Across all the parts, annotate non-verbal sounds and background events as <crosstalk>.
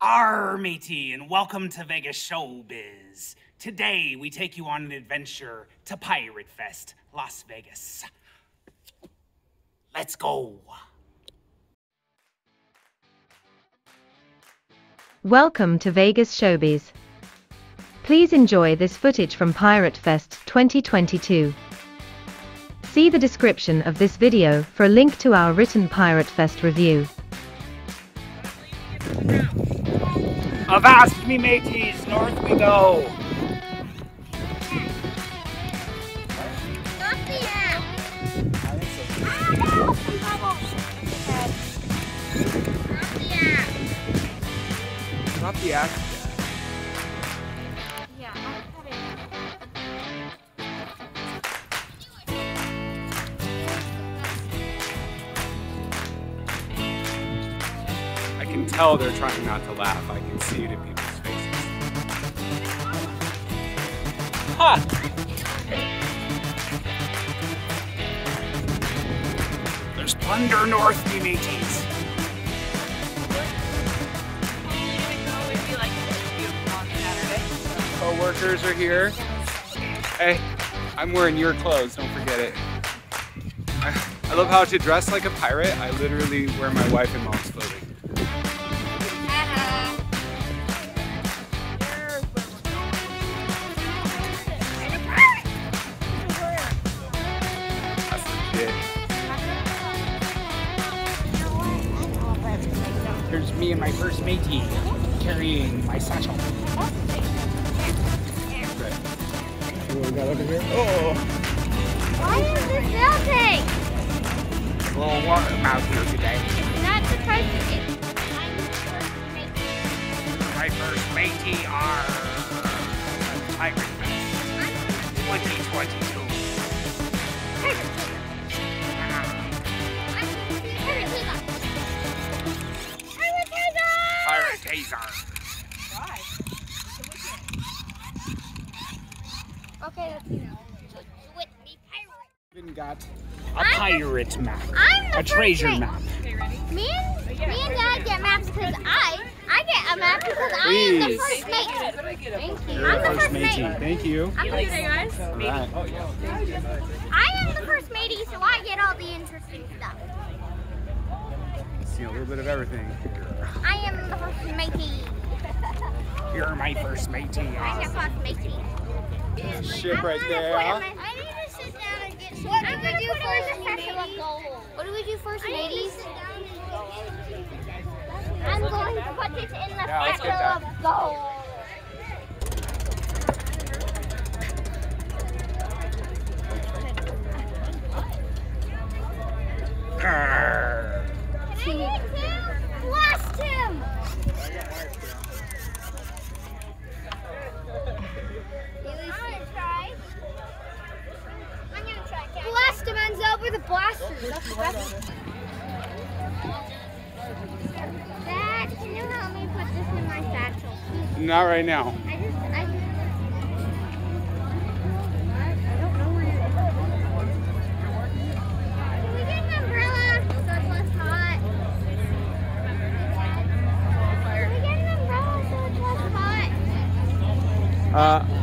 Arr, matey, and welcome to Vegas Showbiz. Today, we take you on an adventure to Pirate Fest, Las Vegas. Let's go. Welcome to Vegas Showbiz. Please enjoy this footage from Pirate Fest 2022. See the description of this video for a link to our written Pirate Fest review. Avast me mateys, north we go. Not the. Tell they're trying not to laugh. I can see it in people's faces. Ha! There's plunder north, me mateys. Co-workers are here. Hey, I'm wearing your clothes. Don't forget it. I, I love how to dress like a pirate. I literally wear my wife me and my first matey carrying my satchel. Oh! Why is this melting? A little warm out here today. Not the person. My first matey are uh, Pirate Fest 2022. Pirate Taser. Okay, let's go. Me, pirate. Even got a pirate map. I'm A treasure first map. mate. Me and, me and Dad get maps because I I get a map because I am the first mate. Thank you. You're I'm the the first first matey. mate. Thank you. I'm the guys. All right. I am the first matey, so I get all the interesting stuff. See a little bit of everything. I am the first matey. <laughs> You're my first matey. I'm the first matey. Ship right there. I need to sit down and get some. What do we do first, What do we do first, ladies? I'm going to put this in the Yeah, let's satchel of gold. Grrr. Can I hit him? Blast him! I'm gonna try. I'm gonna try. Blast him, Enzo, with a blaster. That's that's. Dad, can you help me put this in my satchel? Not right now.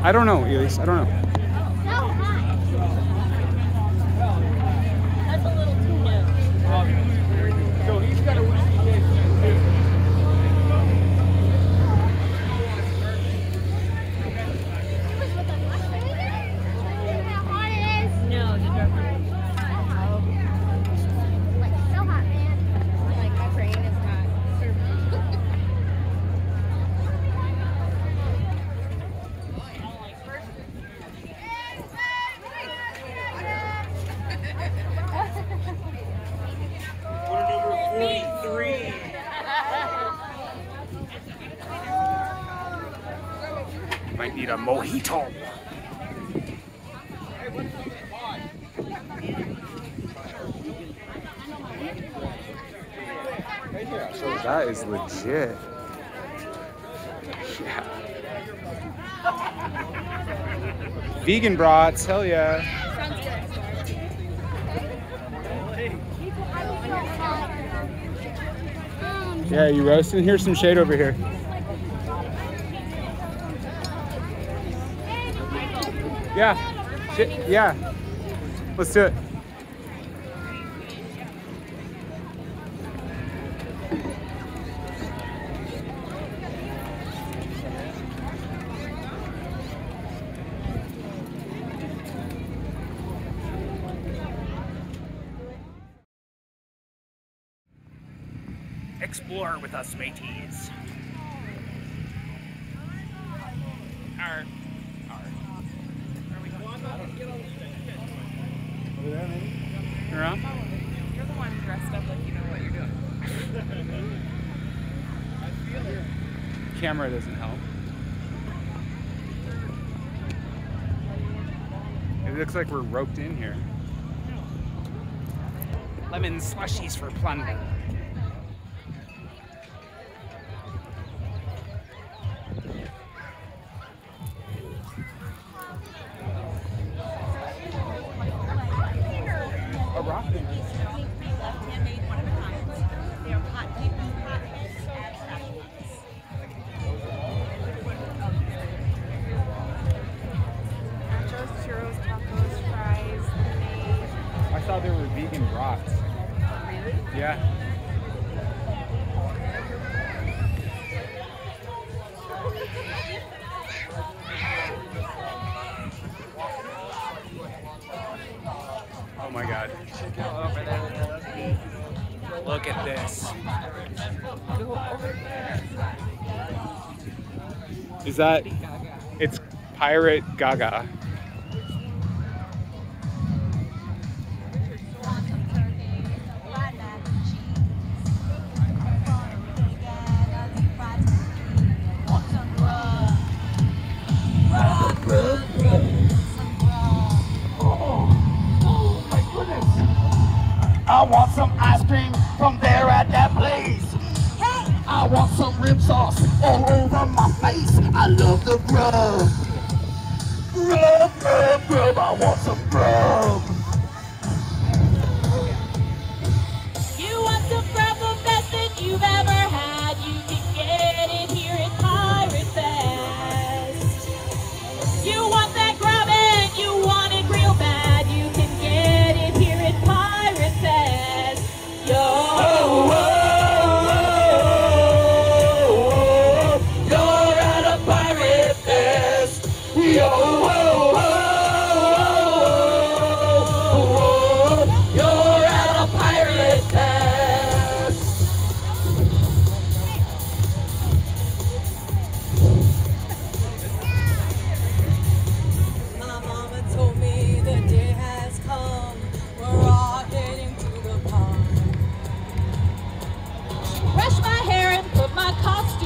I don't know, Elise. I don't know. shit. Yeah. Vegan brats, hell yeah. Yeah, you roasting? Here's some shade over here. Yeah. Yeah. Let's do it. With us, mateys. Arr. Arr. You're on? You're the one dressed up like you know what you're doing. <laughs> Camera doesn't help. It looks like we're roped in here. Lemon slushies for plunder. Look at this. Is that it's Pirate Gaga.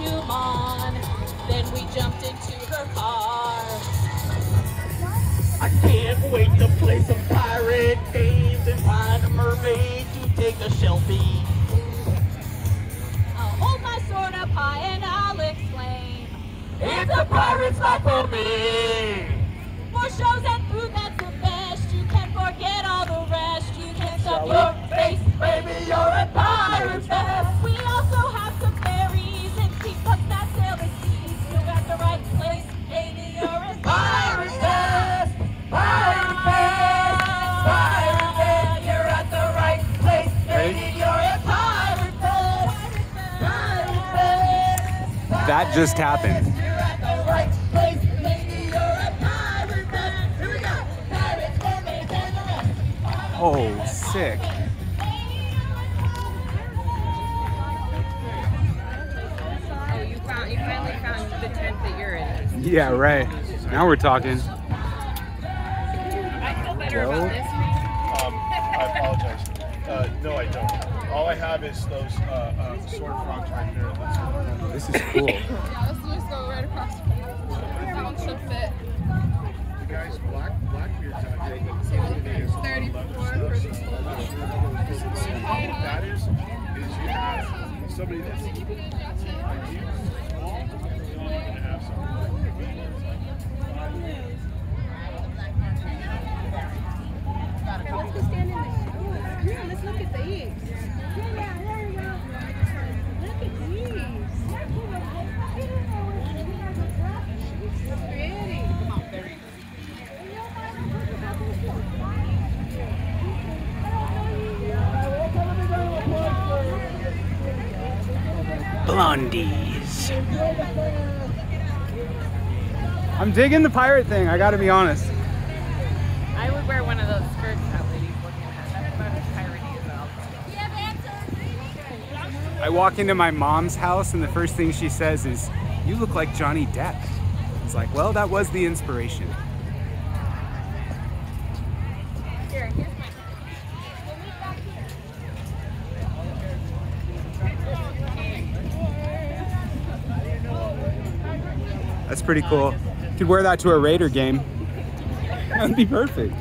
Costume on. Then we jumped into her car. I can't wait to play some pirate games and find a mermaid to take a selfie. I'll hold my sword up high and I'll exclaim. It's a pirate's life for me. For shows and food, that's the best. You can forget all the rest. You can stop your face. Baby, you're a pirate fest. We also and the rest. Oh, sick. Oh, you found you finally found the tent that you're in. Yeah, right. Now we're talking. I feel better Joe? about this. Um, I apologize. Uh, no, I don't. All I have is those uh, uh, sword frogs right there. That's This is cool. <laughs> Yeah, let's just go right across. Everyone should fit. the guys, Black Blackbeard's out here. That Thirty-four for these that is, is you have somebody that's like you, small, you want to have some. Yeah, let's look at these. Yeah, yeah, I'm digging the pirate thing, I gotta be honest. I would wear one of those skirts that lady's looking at. That's about as. I walk into my mom's house and the first thing she says is, you look like Johnny Depp. It's like, well, that was the inspiration. pretty cool. Could wear that to a Raider game. <laughs> That would be perfect.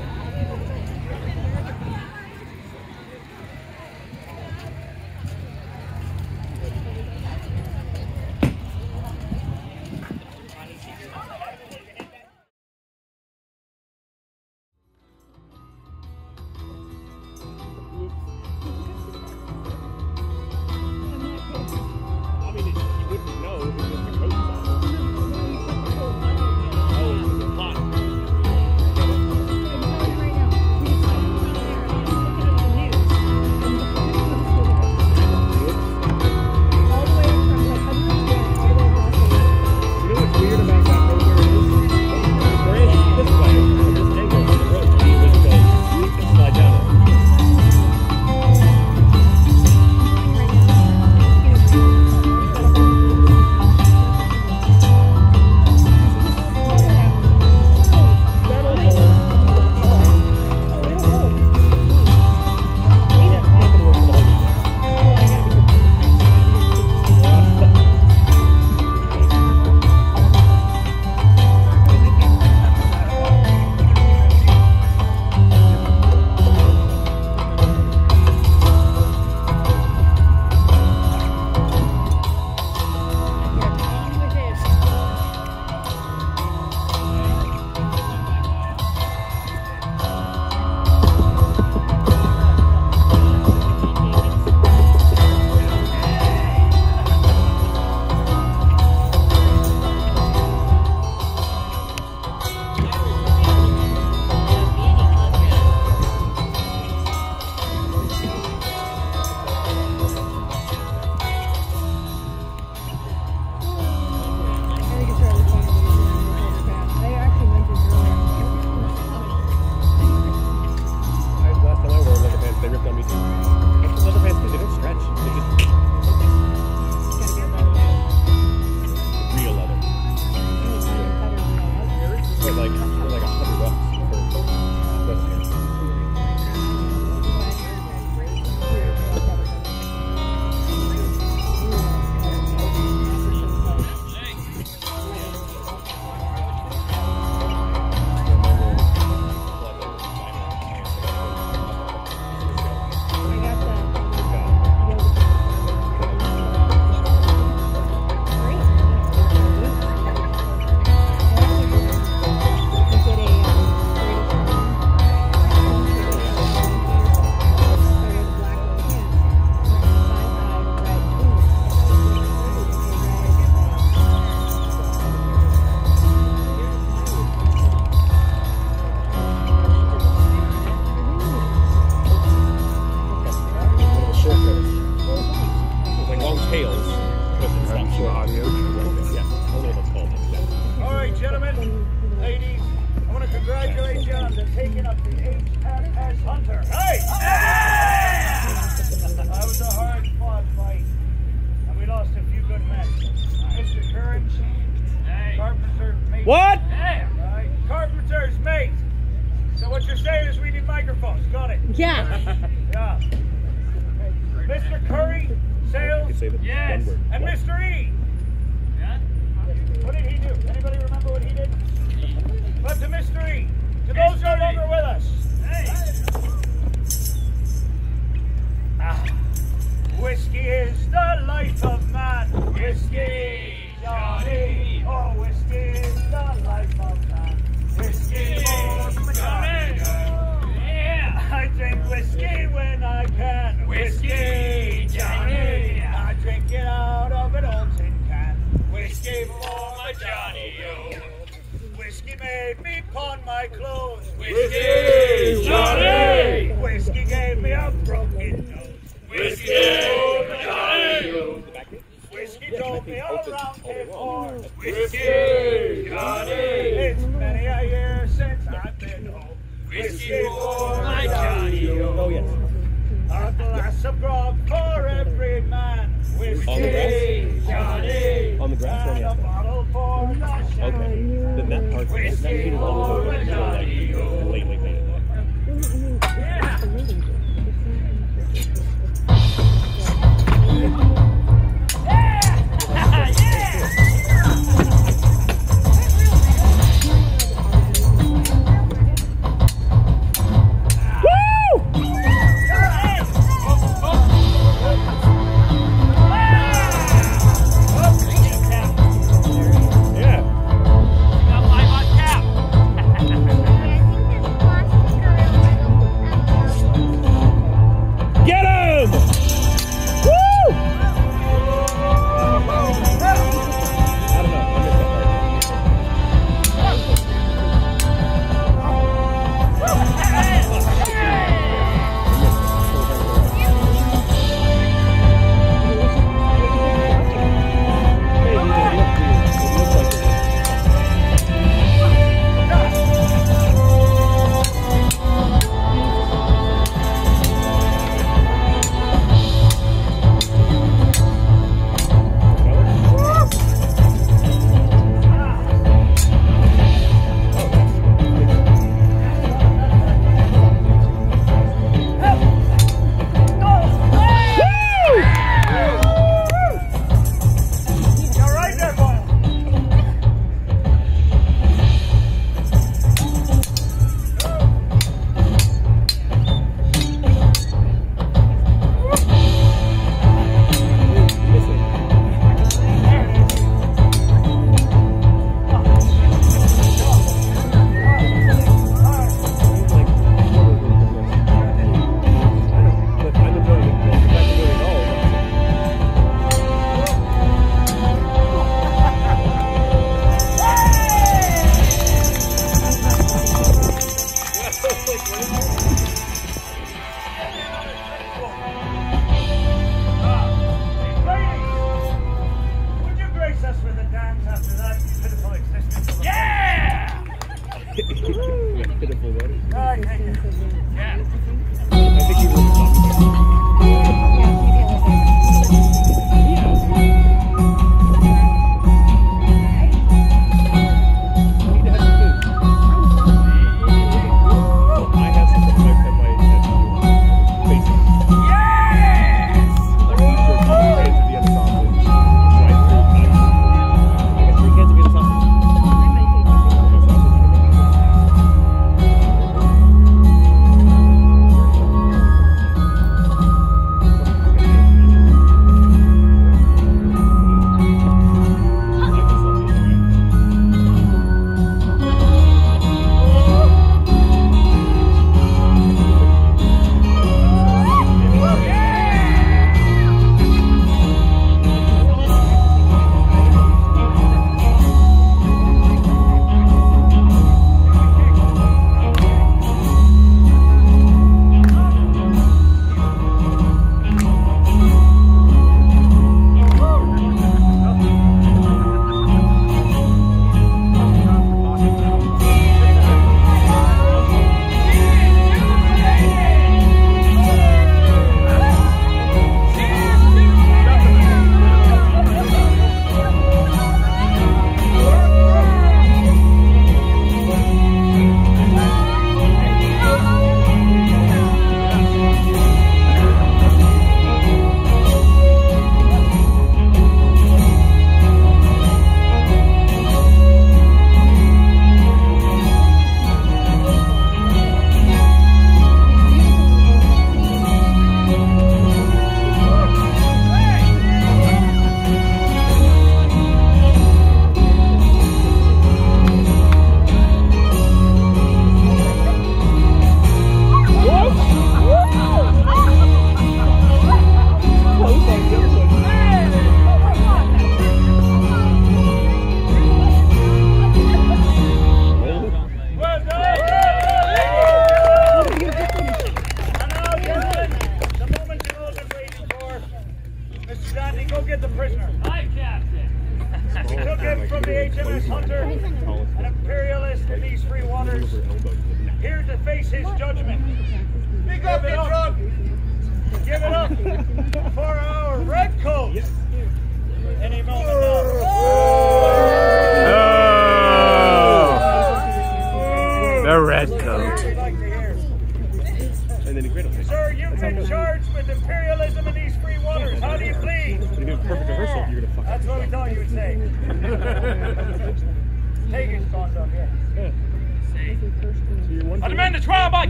eye close. Whiskey, Johnny!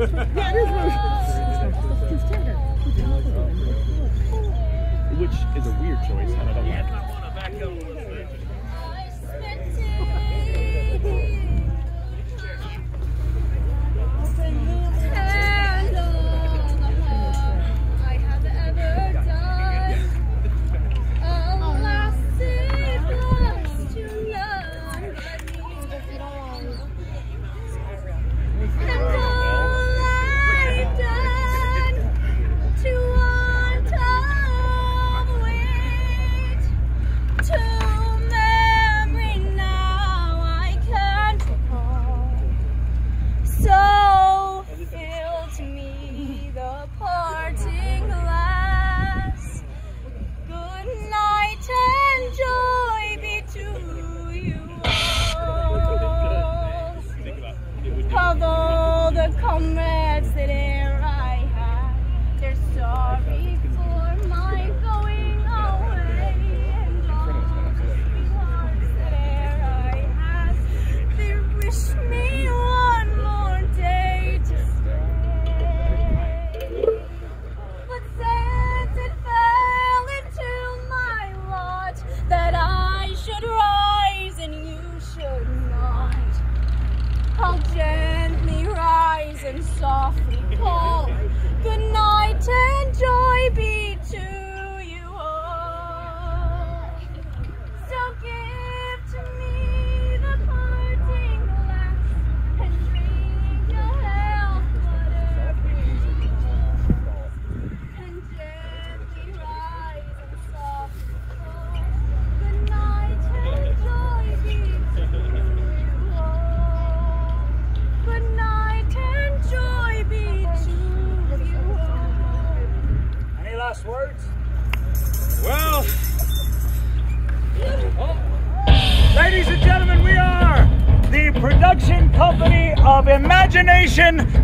yeah, it is Which is a weird choice, and I don't like it.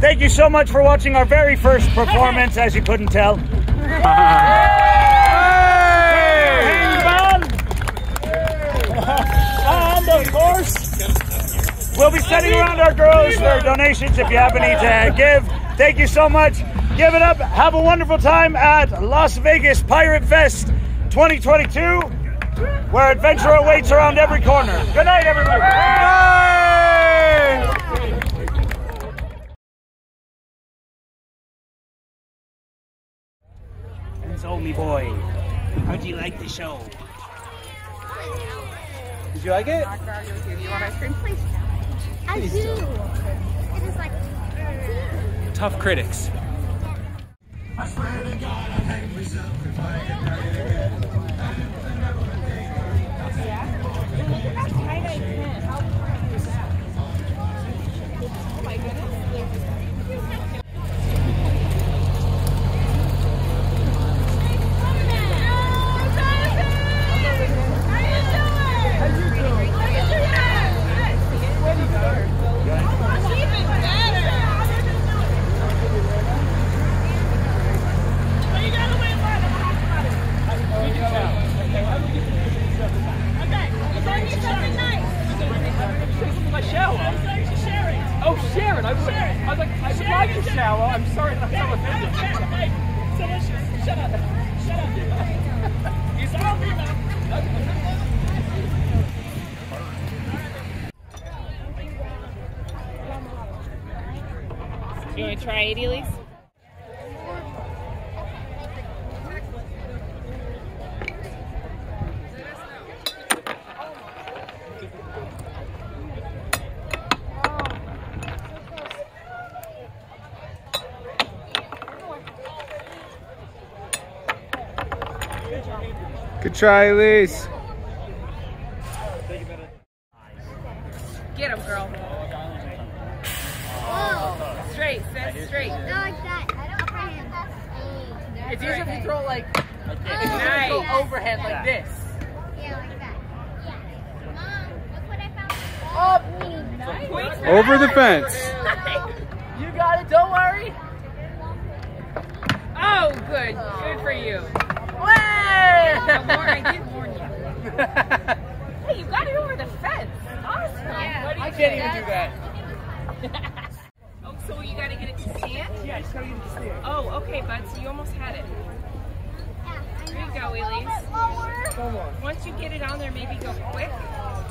Thank you so much for watching our very first performance, as you couldn't tell. And of course, we'll be sending around our girls for donations if you have any to give. Thank you so much. Give it up. Have a wonderful time at Las Vegas Pirate Fest 2022, where adventure awaits around every corner. Good night, everybody. Show? Did you like it? Do you want ice cream, please? I do. It is like. Tough critics. my shower. Oh, Sharon, I was, I was like, I would like to shower. I'm sorry that I'm so offended. Shut up. Shut up. You saw me now. You want to try it, Elise? Good try, Elise. Get him, girl. Whoa. Straight, sis, straight. Not like that. I don't for him. It's easier if you throw it like, if you Nice. go overhead like this. Yeah, like that. Mom, look what I found. Oh, Over the fence. you got it, don't worry. Oh, good. Good for you. Way! I warn- I did warn you. Hey, you got it over the fence. Awesome. What do you I can't think? even do that. <laughs> Oh, so you got to get it to stand? Yeah, just gotta get it to stand. Oh, okay, bud. So you almost had it. There you go, Elise. Once you get it on there, maybe go quick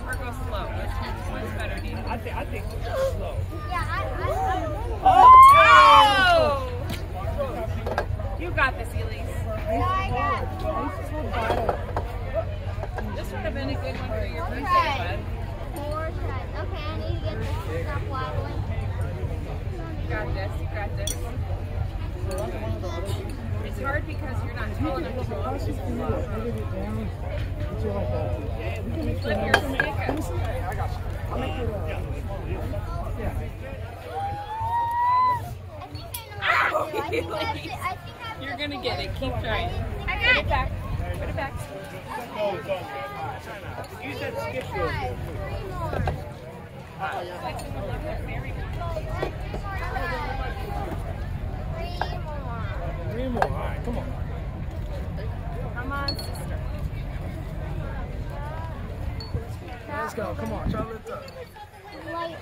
or go slow. Which one's better, do you think? I think, I think slow. Yeah, I, Oh! You got this, Elise. I, I got. This would have been a good one for your birthday, Right. bud. Okay, I need to get this stuff wobbling. You got this. You got this. It's hard because you're not tall enough to go up too slow. Flip your stick up. I think I know what to do. I think I have to- I think I You're gonna get it. Keep trying. I Put got it it. back. Put it back. Use that skip. Three more. Three more. All right, come on. Come on, sister. Let's go. Come on. Try to lift up. Lightly.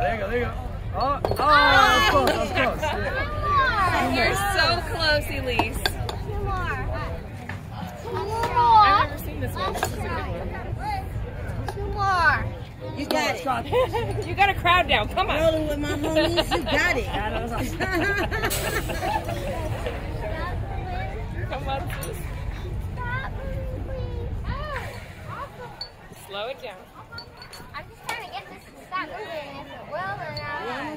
There you go. There you go. Oh, oh, that ah! was close. That was close. Yeah. You're so close, Elise. Two more. Two I've more. never seen this one. This is a good one. Two more. You got it. It. <laughs> You got a crowd now. Come on. Rolling with my homies, you got it. <laughs> <laughs> Come on, sis. Please. Slow it down. I'm just trying to get this to stop moving. If it will, then I'll.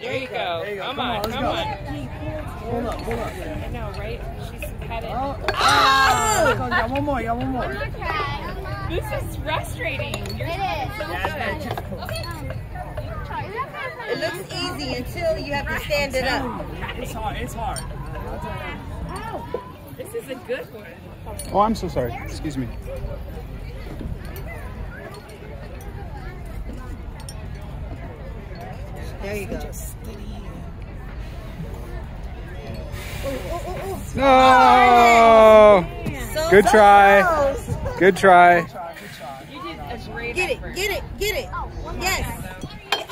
There you go. There you go. Come, Come on, on, come on. Hold up. Hold up. I know, right? She's had it. Oh. Oh. You got one more. You got one more. One more. This is frustrating. You're It is. so good. Um, it looks easy until you have to stand it up. It's hard. It's hard. This This is a good one. Oh, I'm so sorry. Excuse me. There you go. No. So Good try. close. Good try. You did a great Get it, get it, oh, get it. Yes.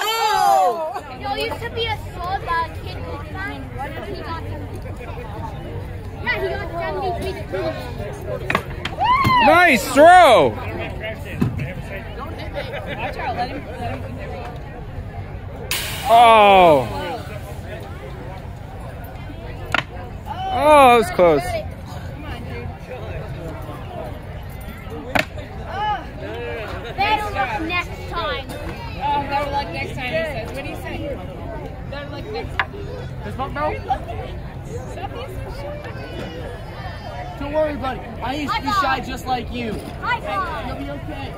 Oh! Yo, used to be a slow bad uh, kid who found he got Yeah, he got 73 Nice throw. Watch out. Let him. Let him. Oh. Oh, that was close. Better luck next time. Oh, better luck next time. He says. What do you say? Better luck next time. Oh, Does Buck was close. Oh, being so shy. Don't worry, buddy. I used to be shy just like you. High five. You'll be okay.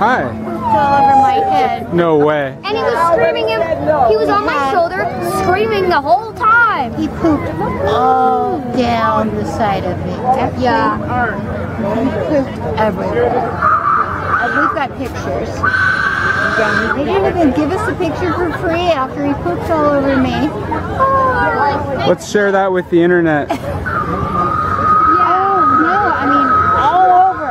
Hi. all over my head. No way. And he was screaming him. He was on my shoulder, screaming the whole time. He pooped all down the side of me. Actually, Yeah. He pooped everywhere. And we've got pictures. They didn't even give us a picture for free after he pooped all over me. Oh. Let's share that with the internet. <laughs> Oh, no, I mean, all over.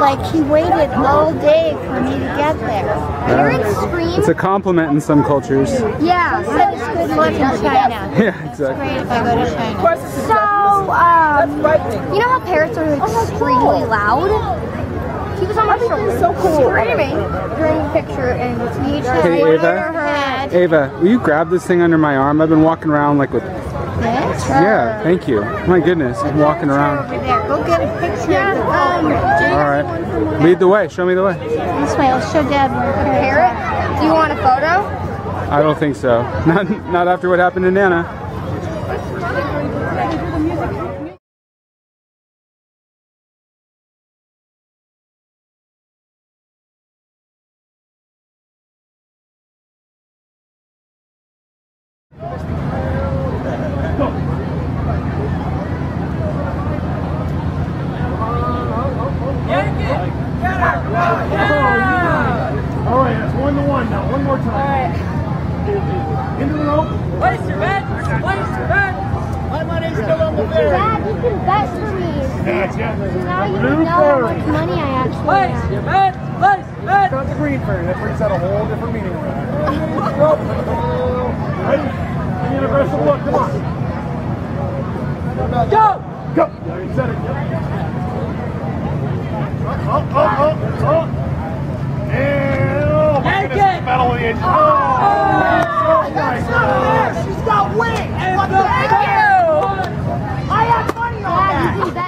Like, he waited all day for me to get there. Parents scream. It's a compliment in some cultures. Yeah. So it's good to live in China. <laughs> Yeah, exactly. Great if I go to China. So, um, you know how parrots are extremely loud? He was on my shoulder, so cool. screaming during the picture, and he Hey, Ava. Ava, will you grab this thing under my arm? I've been walking around like with. This? Yeah, thank you. My goodness, I'm walking around. Over. Go get a picture of um, All right. Lead the way. Show me the way. This way, I'll show Dad where the Parrot? Do you want a photo? I don't think so. <laughs> Not, not after what happened to Nana. All right, that's one to one now. One more time. Into the rope. Place your bet. Place your bet. My money's still on the there. Dad, you can bet for me. Gotcha. Now you Blue know how much money I actually Place have. your bet. Place your bet. Not the green fairy. That brings out a whole different meaning. <laughs> Ready? Give me look. Come on. Go. Go. There you said it. Up, up, up, up, up. And oh my Yank goodness, it. metal on the edge. Oh, so nice. She's got wings. And go. I have money on that.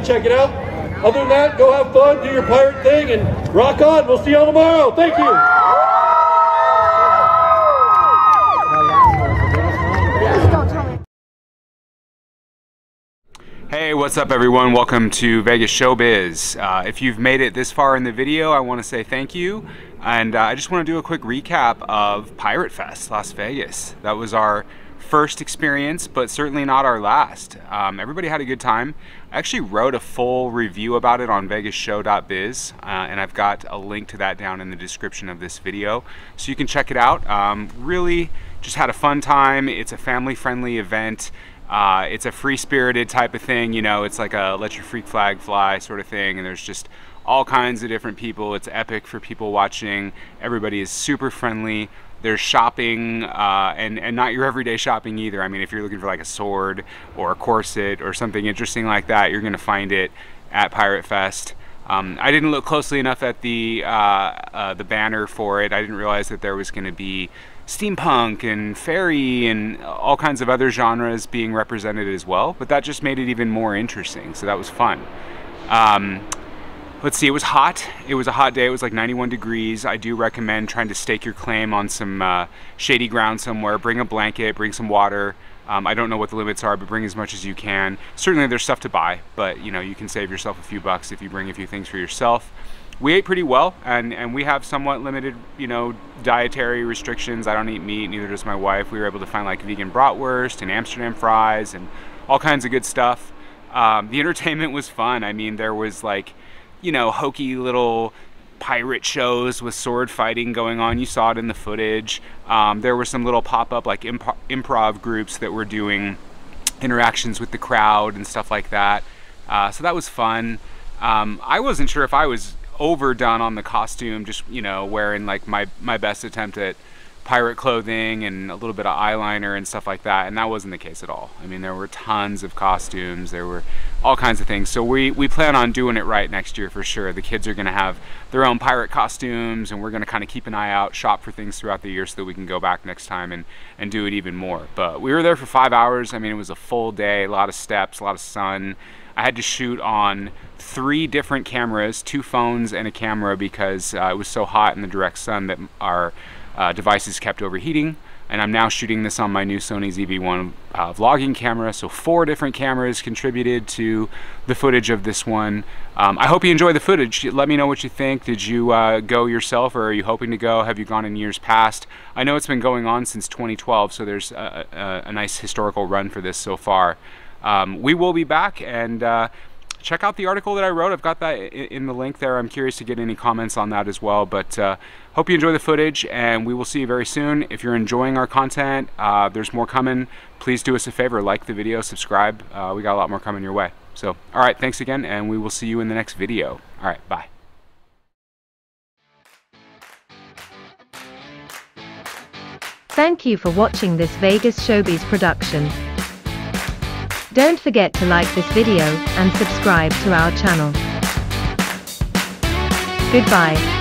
And check it out. Other than that, go have fun, do your pirate thing, and rock on. We'll see you all tomorrow. Thank you. Hey, what's up everyone? Welcome to Vegas Showbiz. Uh, if you've made it this far in the video, I want to say thank you. And uh, I just want to do a quick recap of Pirate Fest Las Vegas. That was our first experience, but certainly not our last. Um, everybody had a good time. I actually wrote a full review about it on vegasshow.biz, uh, and I've got a link to that down in the description of this video, so you can check it out. Um, really just had a fun time. It's a family-friendly event. Uh, it's a free-spirited type of thing, you know, it's like a let your freak flag fly sort of thing, and there's just all kinds of different people. It's epic for people watching. Everybody is super friendly. There's shopping, uh, and, and not your everyday shopping either. I mean, if you're looking for like a sword or a corset or something interesting like that, you're gonna find it at Pirate Fest. Um, I didn't look closely enough at the uh, uh, the banner for it. I didn't realize that there was going to be steampunk and fairy and all kinds of other genres being represented as well. But that just made it even more interesting. So that was fun. Um, let's see, it was hot. It was a hot day. It was like 91 degrees. I do recommend trying to stake your claim on some uh, shady ground somewhere. Bring a blanket, bring some water. Um, I don't know what the limits are, but bring as much as you can. Certainly there's stuff to buy, but you know, you can save yourself a few bucks if you bring a few things for yourself. We ate pretty well, and, and we have somewhat limited, you know, dietary restrictions. I don't eat meat, neither does my wife. We were able to find like vegan bratwurst and Amsterdam fries and all kinds of good stuff. Um, the <laughs> entertainment was fun. I mean, there was like, you know, hokey little pirate shows with sword fighting going on. You saw it in the footage. Um, there were some little pop-up like imp improv groups that were doing interactions with the crowd and stuff like that. Uh, so that was fun. Um, I wasn't sure if I was overdone on the costume, just you know, wearing like my my best attempt at pirate clothing and a little bit of eyeliner and stuff like that and that wasn't the case at all. I mean there were tons of costumes there were all kinds of things. So we we plan on doing it right next year for sure. The kids are going to have their own pirate costumes and we're going to kind of keep an eye out shop for things throughout the year so that we can go back next time and and do it even more. But we were there for five hours. I mean it was a full day a lot of steps a lot of sun. I had to shoot on three different cameras, two phones and a camera because uh, it was so hot in the direct sun that our uh, devices kept overheating. And I'm now shooting this on my new Sony ZV-1 uh, vlogging camera. So four different cameras contributed to the footage of this one. Um, I hope you enjoy the footage. Let me know what you think. Did you uh, go yourself or are you hoping to go? Have you gone in years past? I know it's been going on since 2012, so there's a, a, a nice historical run for this so far. Um, we will be back and uh, check out the article that I wrote. I've got that in the link there. I'm curious to get any comments on that as well. But uh, hope you enjoy the footage, and we will see you very soon. If you're enjoying our content, uh, there's more coming. Please do us a favor, like the video, subscribe. Uh, we got a lot more coming your way. So, all right, thanks again, and we will see you in the next video. All right, bye. Thank you for watching this Vegas Showbiz production. Don't forget to like this video and subscribe to our channel. Goodbye.